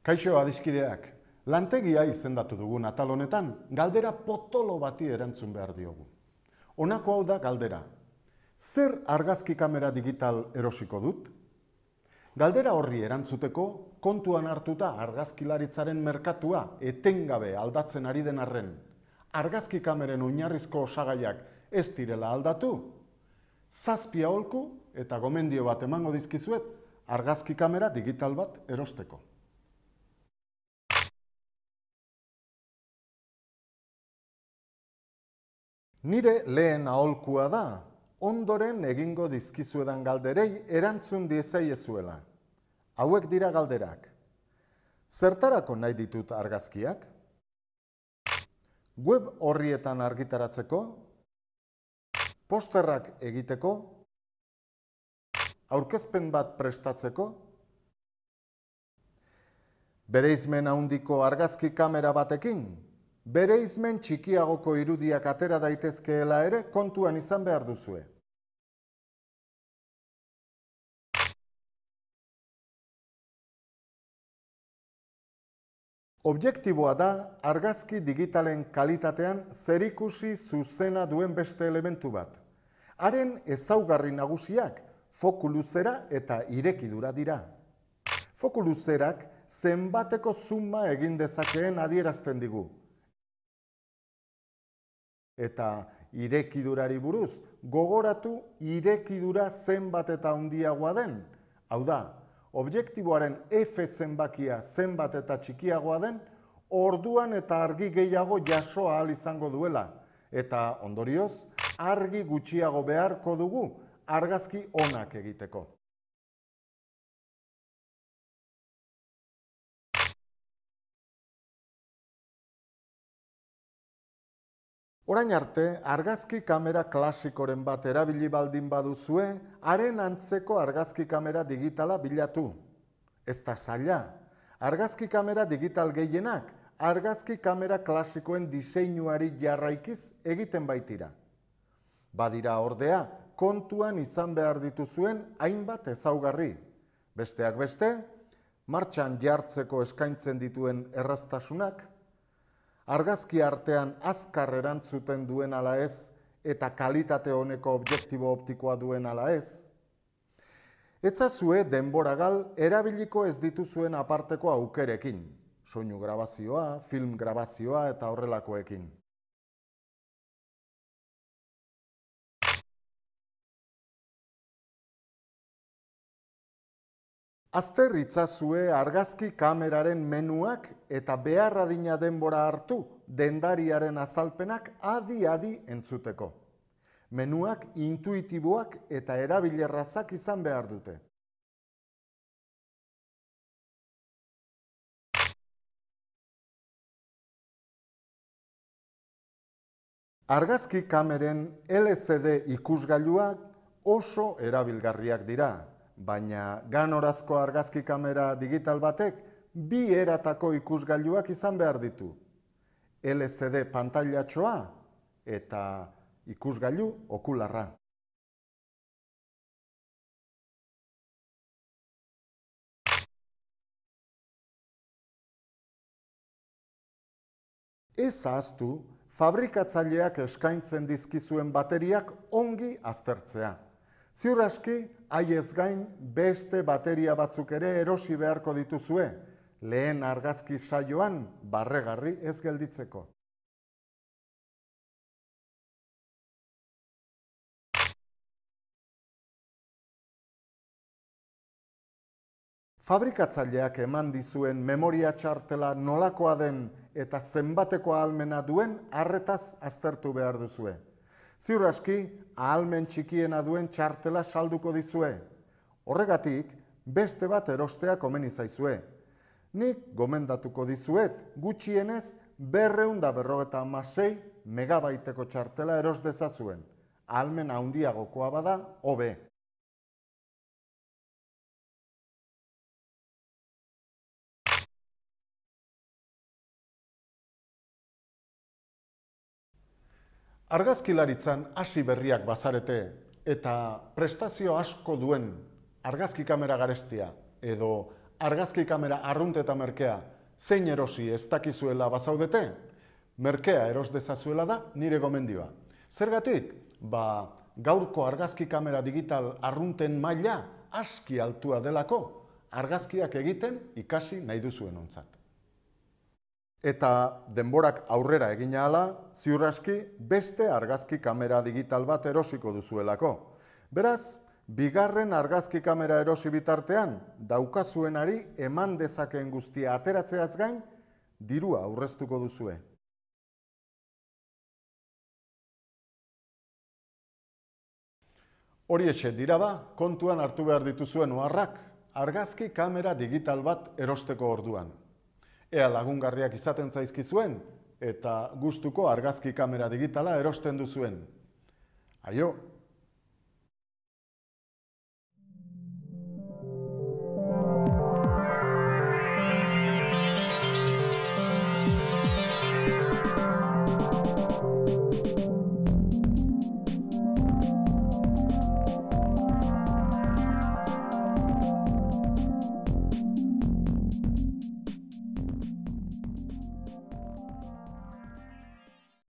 Kaixo adiskideak, lantegia izendatu dugun atal honetan, galdera potolo bati erantzun behar diogu. Honako hau da galdera. Zer argazki kamera digital erosiko dut? Galdera horri erantzuteko, kontuan hartuta argazkilaritzaren merkatua etengabe aldatzen ari den arren, argazki kameren oinarrizko osagaiak ez direla aldatu, zazpia holku eta gomendio bat emango dizkizuet argazki kamera digital bat erosteko. Nire lehen aholkua da, ondoren egingo dizkizuedan galderei erantzun diezaiezuela. Hauek dira galderak. Zertarako nahi ditut argazkiak? Web horrietan argitaratzeko? Posterrak egiteko? Aurkezpen bat prestatzeko? Bereizmen handiko argazki kamera batekin? Bereizmen txikiagoko irudiak atera daitezkeela ere kontuan izan behar duzue. Objektiboa da argazki digitalen kalitatean zerikusi zuzena duen beste elementu bat. Haren ezaugarri nagusiak foku luzera eta irekidura dira. Foku luzerak zenbateko zuma egin dezakeen adierazten digu. Eta irekidurari buruz, gogoratu irekidura zenbat eta handiagoa den. Hau da, objektiboaren F zenbakia zenbat eta txikiagoa den, orduan eta argi gehiago jaso ahal izango duela. Eta ondorioz, argi gutxiago beharko dugu argazki onak egiteko. Orain arte, argazki kamera klasikoren bat erabili baldin baduzue, haren antzeko argazki kamera digitala bilatu. Ez da zaila, argazki kamera digital gehienak, argazki kamera klasikoen diseinuari jarraikiz egiten baitira. Badira ordea, kontuan izan behar dituzuen hainbat ezaugarri. Besteak beste, martxan jartzeko eskaintzen dituen erraztasunak, argazki artean azkar erantzuten duen ala ez eta kalitate honeko objektibo optikoa duen ala ez. Etzazue denboragal erabiliko ez dituzuen aparteko aukerekin, soinu grabazioa, film grabazioa eta horrelakoekin. Azter itzazue argazki kameraren menuak eta behar adina denbora hartu dendariaren azalpenak adi-adi entzuteko. Menuak intuitiboak eta erabilerrazak izan behar dute. Argazki kameren LCD ikusgailuak oso erabilgarriak dira, baina ganorazko argazki kamera digital batek bi eratako ikusgailuak izan behar ditu. LCD pantailatxoa eta ikusgailu okularra. Ez ahaztu, fabrikatzaileak eskaintzen dizkizuen bateriak ongi aztertzea. Ziur aski, haiez gain beste bateria batzuk ere erosi beharko dituzue, lehen argazki saioan barregarri ez gelditzeko. Fabrikatzaileak eman dizuen memoria txartela nolakoa den eta zenbateko ahalmena duen harretaz aztertu behar duzue. Ziur aski, ahalmen txikiena duen txartela salduko dizue. Horregatik, beste bat erostea komeni zaizue. Nik gomendatuko dizuet, gutxienez, berreun da berrogeta amasei megabaiteko txartela eros dezazuen. Ahalmen handiagokoa bada, hobe. Argazkilaritzan hasi berriak bazarete eta prestazio asko duen argazki kamera garestia edo argazki kamera arrunt eta merkea zein erosi ez dakizuela bazaudete, merkea eros dezazuela da nire gomendioa. Zergatik? Ba, gaurko argazki kamera digital arrunten maila aski altua delako, argazkiak egiten ikasi nahi duzuen ontzat. Eta denborak aurrera egin ahala, ziur aski beste argazki kamera digital bat erosiko duzuelako. Beraz, bigarren argazki kamera erosi bitartean, daukazuenari eman dezakeen guztia ateratzeaz gain, dirua aurreztuko duzue. Hori etxe dira ba, kontuan hartu behar dituzuen oharrak, argazki kamera digital bat erosteko orduan. Ea lagungarriak izaten zaizkizuen eta gustuko argazki kamera digitala erosten duzuen. Aio,